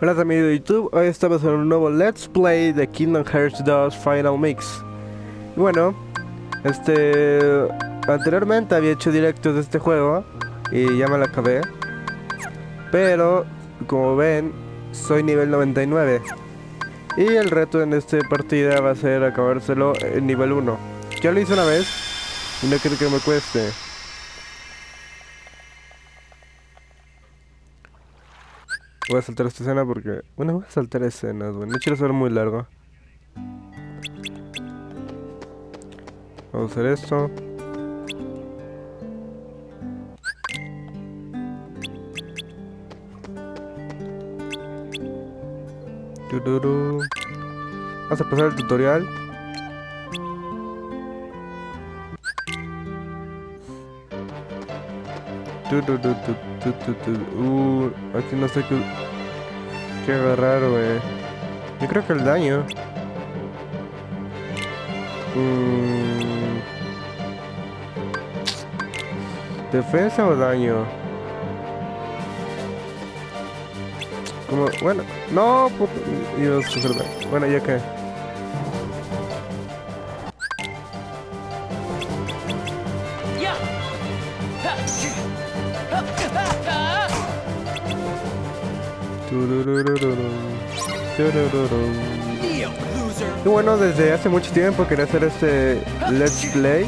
Hola amigos de YouTube, hoy estamos en un nuevo Let's Play de Kingdom Hearts 2 Final Mix. Y bueno, este... Anteriormente había hecho directos de este juego y ya me lo acabé. Pero, como ven, soy nivel 99. Y el reto en esta partida va a ser acabárselo en nivel 1. Ya lo hice una vez y no quiero que me cueste. Voy a saltar esta escena porque... Bueno, voy a saltar escenas, güey. No quiero ser muy largo. Vamos a hacer esto. Vamos a pasar el tutorial. Tu, tu, tu, tu. Uh, aquí no sé qué, qué agarrar, güey. Yo creo que el daño. Mm. ¿Defensa o daño? Como, bueno, no, puto. Bueno, ya que. Y bueno, desde hace mucho tiempo quería hacer este Let's Play.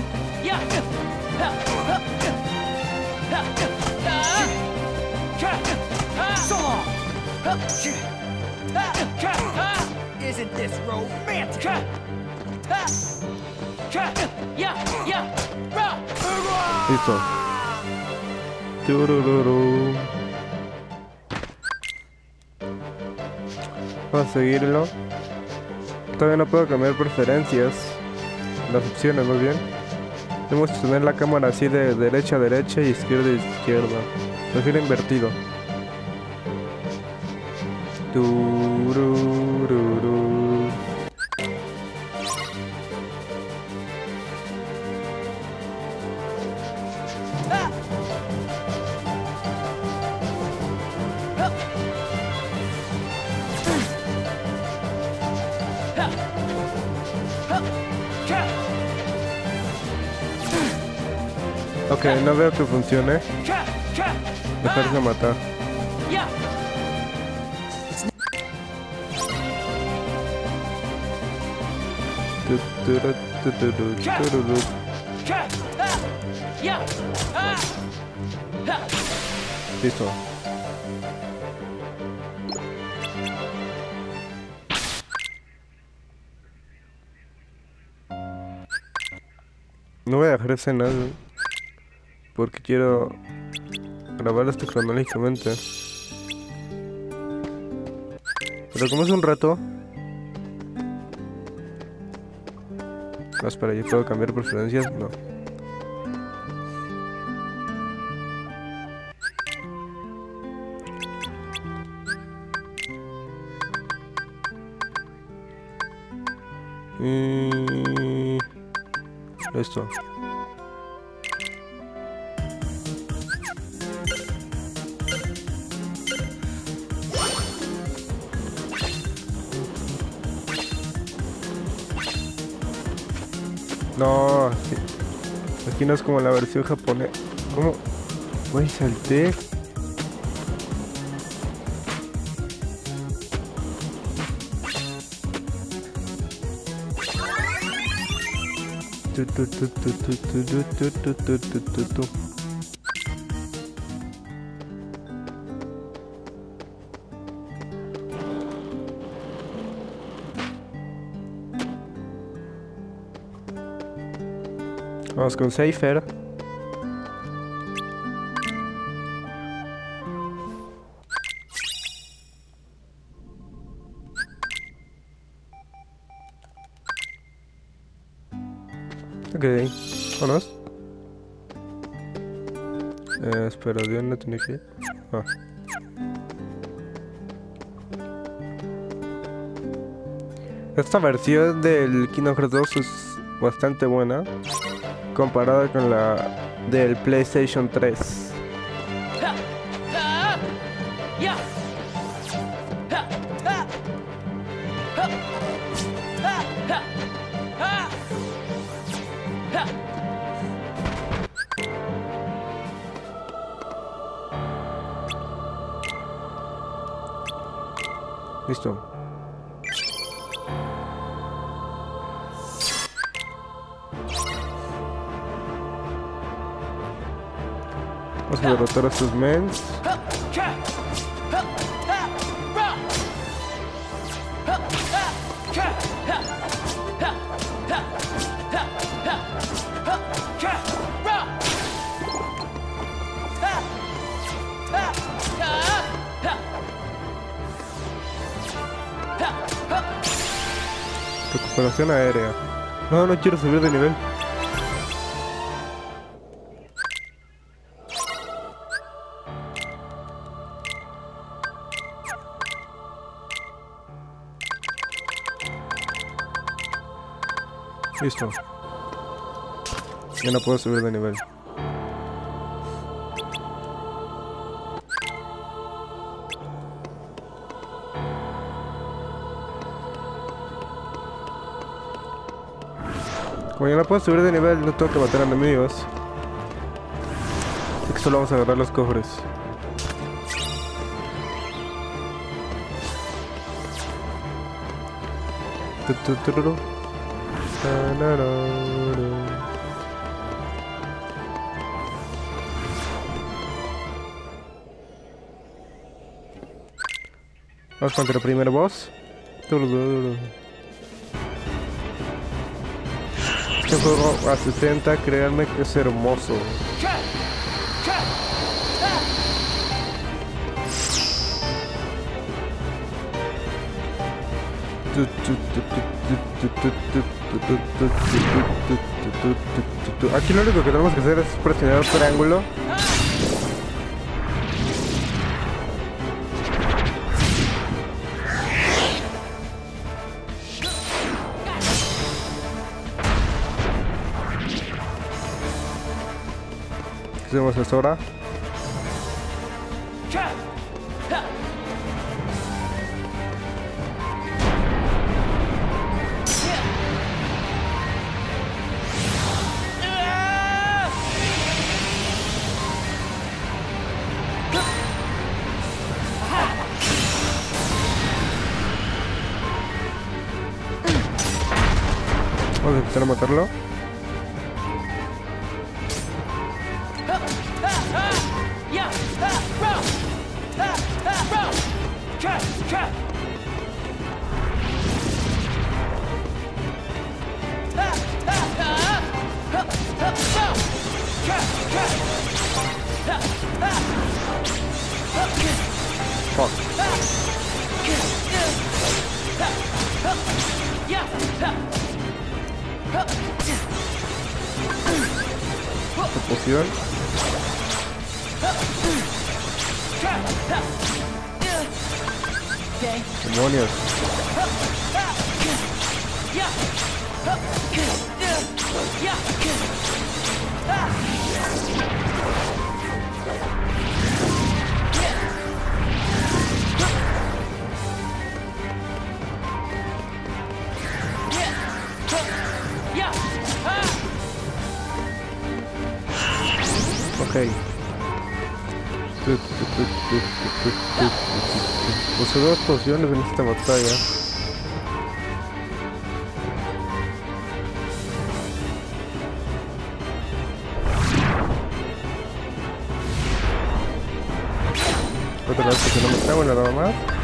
Listo. Turururu. Vamos a seguirlo. Todavía no puedo cambiar preferencias. Las opciones, más bien. Tenemos que tener la cámara así de derecha a derecha y izquierda a izquierda. Prefiero invertido. Ok, no veo que funcione. Dejarse matar. Listo. No voy a dejar escenas porque quiero grabar esto cronológicamente. Pero como es un rato... No, espera, ¿yo puedo cambiar preferencias? No. Aquí, no es como la versión japonesa. ¿Cómo? Güey, salté. Tu, tu, tu, tu, tu, tu, tu, tu, tu, tu, tu. Vamos con Seifer. Ok, vámonos. Eh, espera, ¿de que ir? Ah. Esta versión del Kingdom Hearts 2 es bastante buena comparada con la del PlayStation 3. Vamos a. Recuperación aérea. No, no quiero subir de nivel. Listo. Ya no puedo subir de nivel. Como ya no puedo subir de nivel, no tengo que matar enemigos. Así que solo vamos a agarrar los cofres. Tururu. Vamos contra el primer boss. Este juego a 60, créanme que es hermoso. Aquí lo único que tenemos que hacer es presionar el triángulo. ¿Qué hacemos eso ahora? see? Demonios. Yeah. ok. Posee pues dos pociones en esta batalla. Otra vez que no me está buena nada más.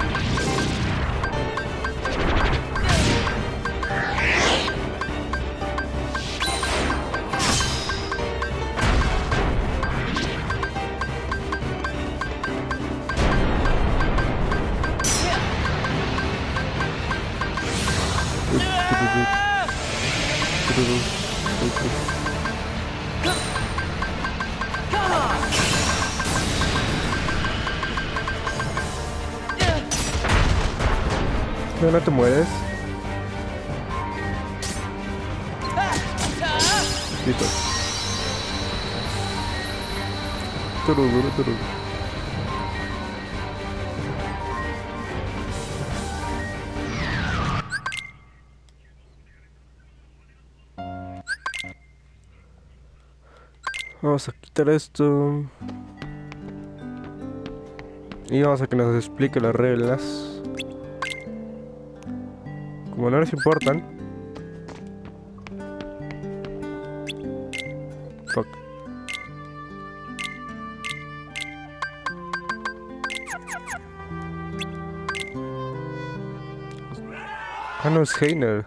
Vamos a quitar esto. Y vamos a que nos explique las reglas. Como no les importan. Ah, no, es Heiner.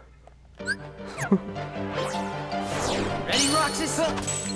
Ready, Roxas?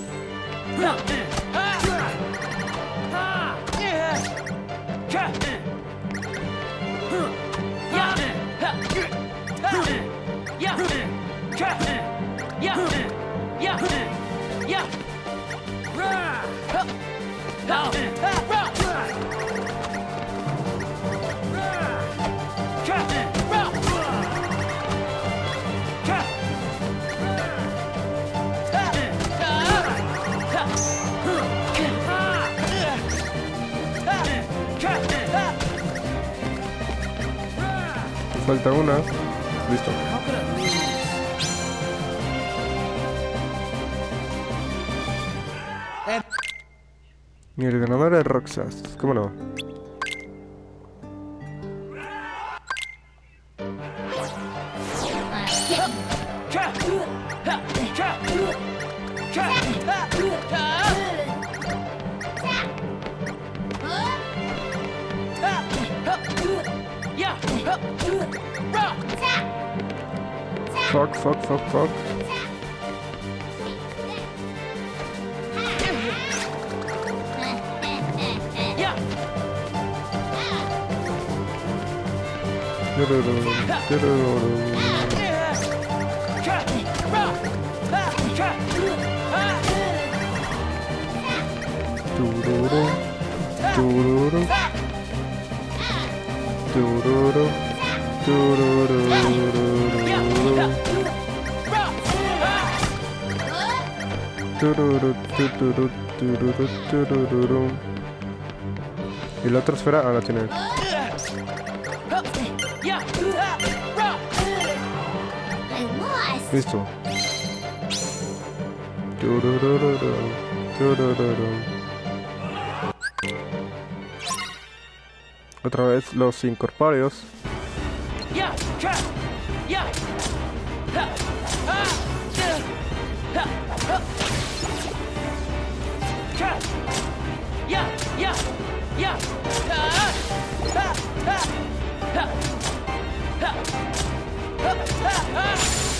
Falta una. Listo. El ganador es Roxas. ¿Cómo no? Fuck, fuck, fuck, fuck. Do -do -do. Do do do do do do. Y la otra esfera, ah, la tiene. Listo. Otra vez los incorpóreos.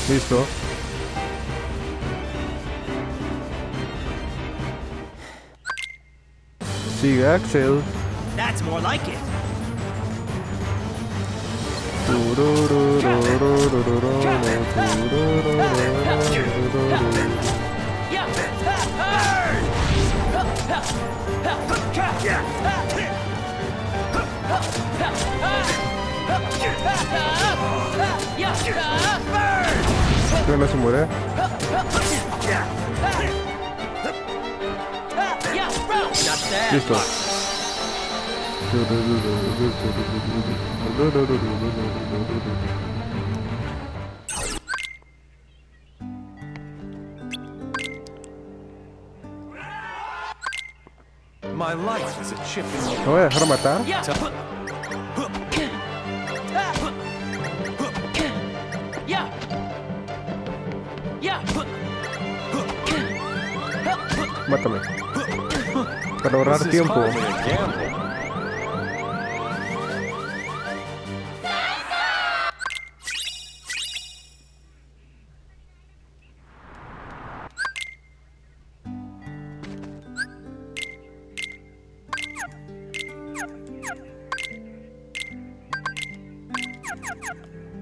Listo. Sigue Axel. That's more like it. ¿Qué no se muere? Not bad. Listo. My life is a chip in the ¿Me voy a dejar matar? Mátame. Para ahorrar tiempo.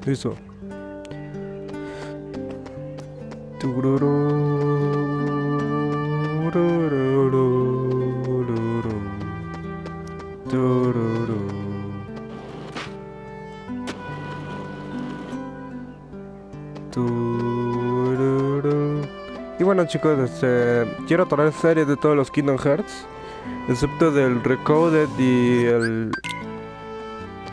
Listo. Y bueno chicos, este, quiero traer series de todos los Kingdom Hearts, excepto del Recoded y el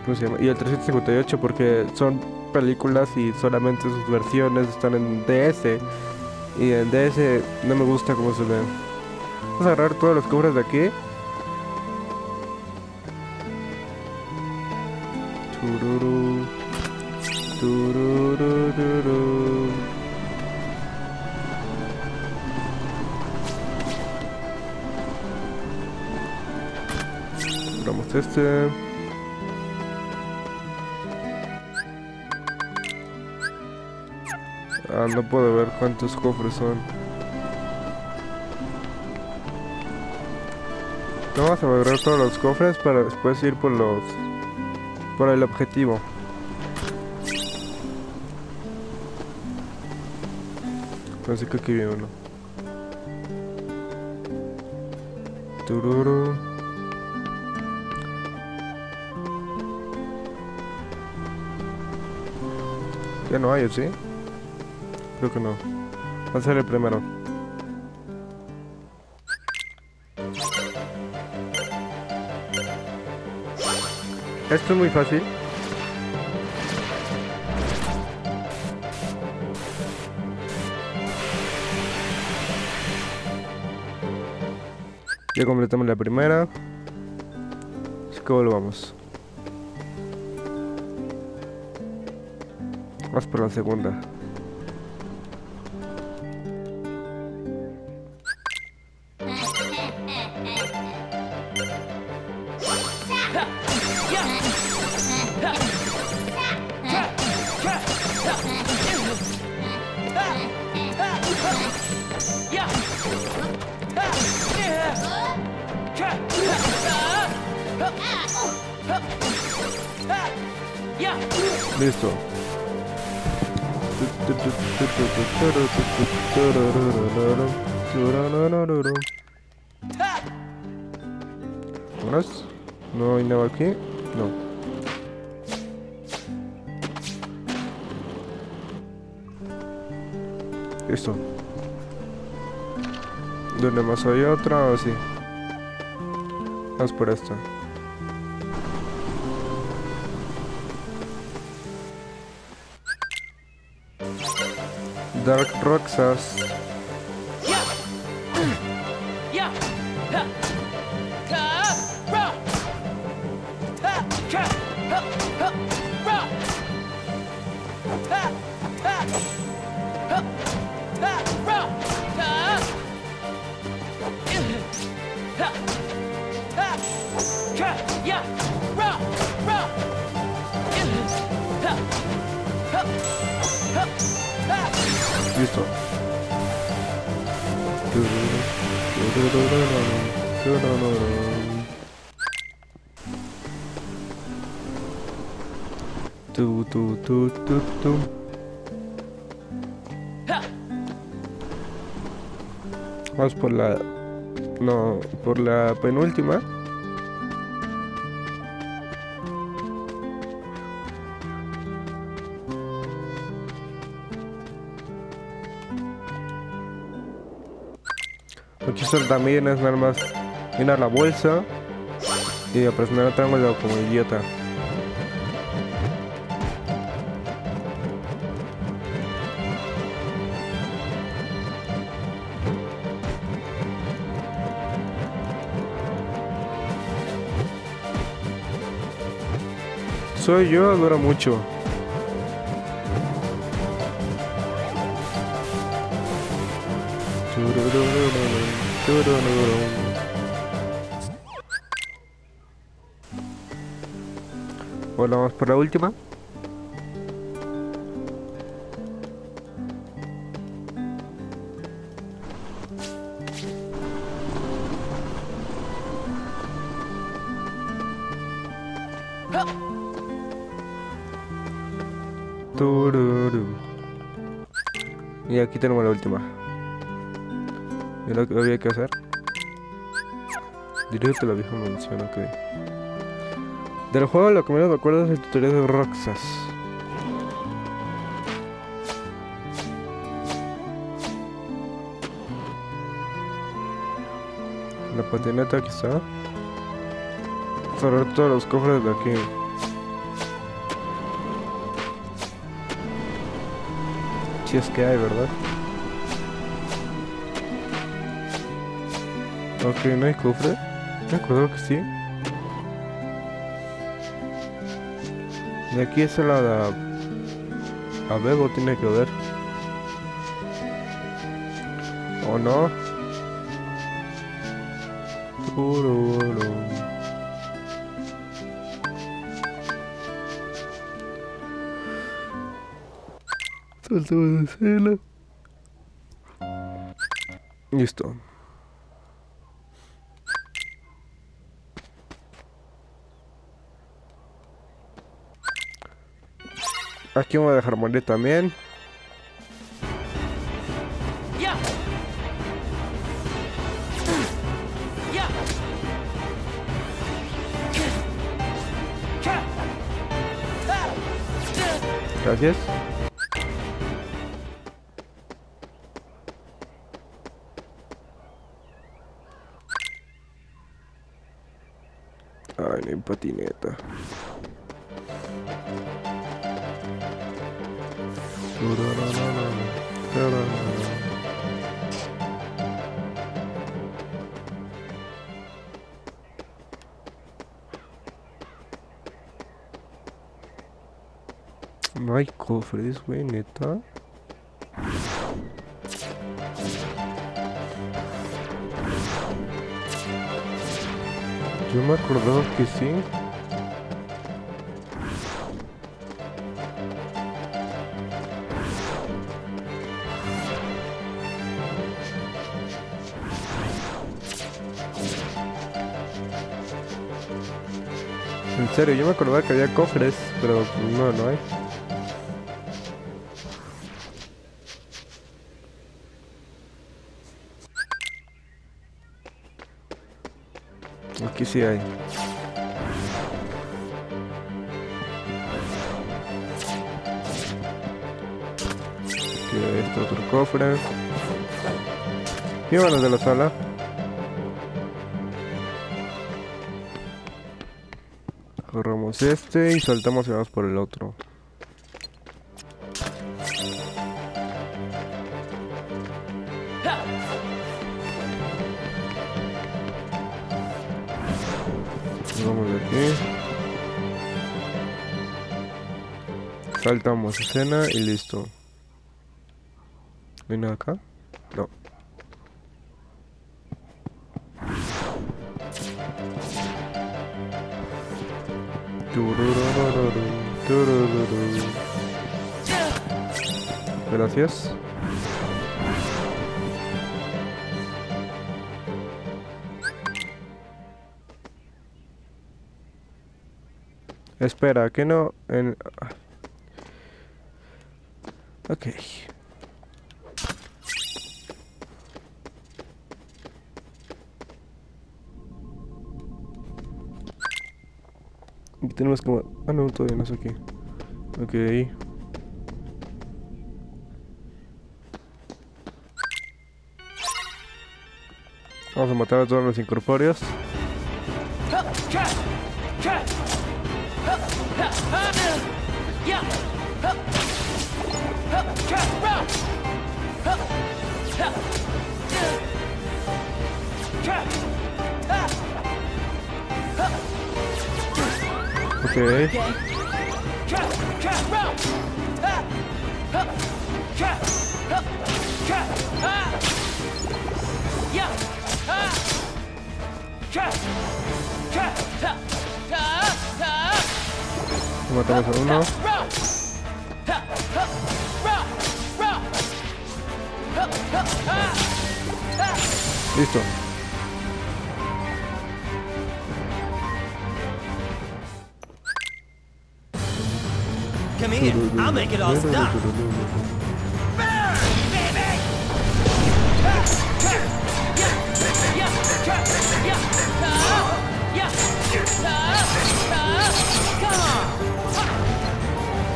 ¿cómo se llama? Y el 358 porque son películas y solamente sus versiones están en DS y en DS no me gusta cómo se ve. Vamos a agarrar todos los cofres de aquí. Compramos este. Ah, no puedo ver cuántos cofres son. Vamos a agarrar todos los cofres para después ir por los... por el objetivo. Así que aquí viene uno. Tururu. Ya no hay, ¿o ¿sí? Creo que no. Va a ser el primero. Esto es muy fácil. Ya completamos la primera. Así que volvamos. Vamos por la segunda. Listo. ¿Más? ¿No hay nada aquí? No. Listo. ¿Dónde más hay otra? o sí. Vamos por esta. Dark Roxas. Listo. Tu, tu, tu, tu, tu. Vamos por la... No, por la penúltima. Hice también es nada más a la bolsa y presionar el triángulo como idiota. Soy yo, dura mucho. Bueno, vamos por la última. Y aquí tenemos la última. ¿Y lo que había que hacer? Dirígete la vieja mansión, ok. Del juego lo que menos me acuerdo es el tutorial de Roxas. La patineta está. Cerrar todos los cofres de aquí. Si es que hay, ¿verdad? Ok, no hay cofre. Me acuerdo que sí. De aquí es la de... A Bebo tiene que ver. ¿O no? Tururú. Saltamos de escena. Listo. Aquí voy a dejar morir también. Gracias. Ay, no hay patineta. No hay cofres, güey, neta. Yo me acordaba que sí. En serio, yo me acordaba que había cofres, pero no, no hay. Aquí sí hay. Aquí hay este otro cofre. Y bueno, de la sala. Este y saltamos y vamos por el otro. Vamos de aquí. Saltamos escena y listo. ¿No hay nada acá? No. Gracias. Espera, que no... En... Ok. Tenemos como... Ah, no, todavía no es aquí. Ok. Vamos a matar a todos los incorpóreos. Ok. Matamos a uno. Listo. Come here. I'll make it all stop.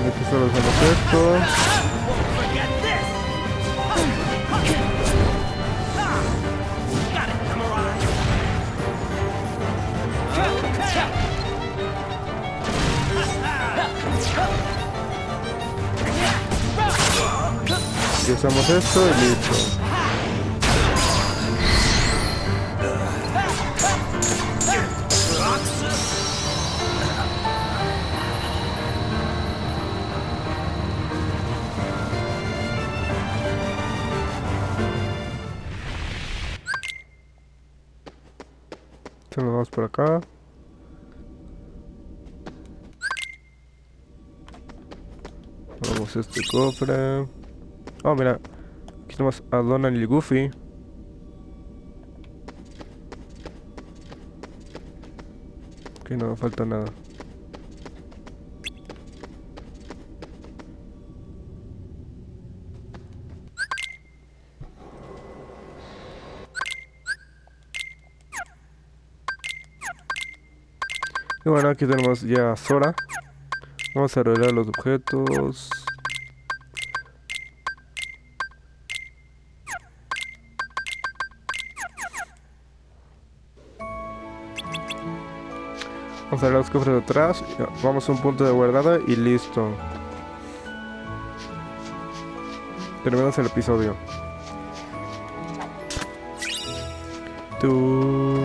Aquí solo hacemos esto. Aquí usamos esto y listo. Entonces nos vamos por acá. Vamos a este cofre. Oh, mira. Aquí tenemos a Donald y Goofy. Aquí no falta nada. Y bueno, aquí tenemos ya a Sora. Vamos a arreglar los objetos. Vamos a cofres de atrás. Vamos a un punto de guardado y listo. Terminamos el episodio. Tururururu.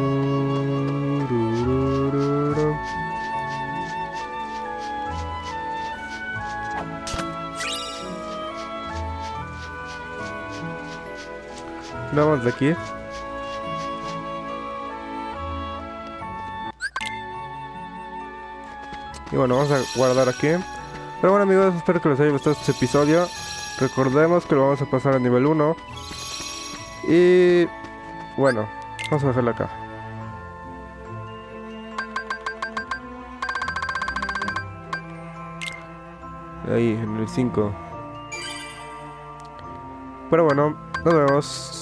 Vamos de aquí. Y bueno, vamos a guardar aquí. Pero bueno amigos, espero que les haya gustado este episodio. Recordemos que lo vamos a pasar a nivel 1. Y bueno, vamos a dejarla acá. Ahí, en el 5. Pero bueno, nos vemos.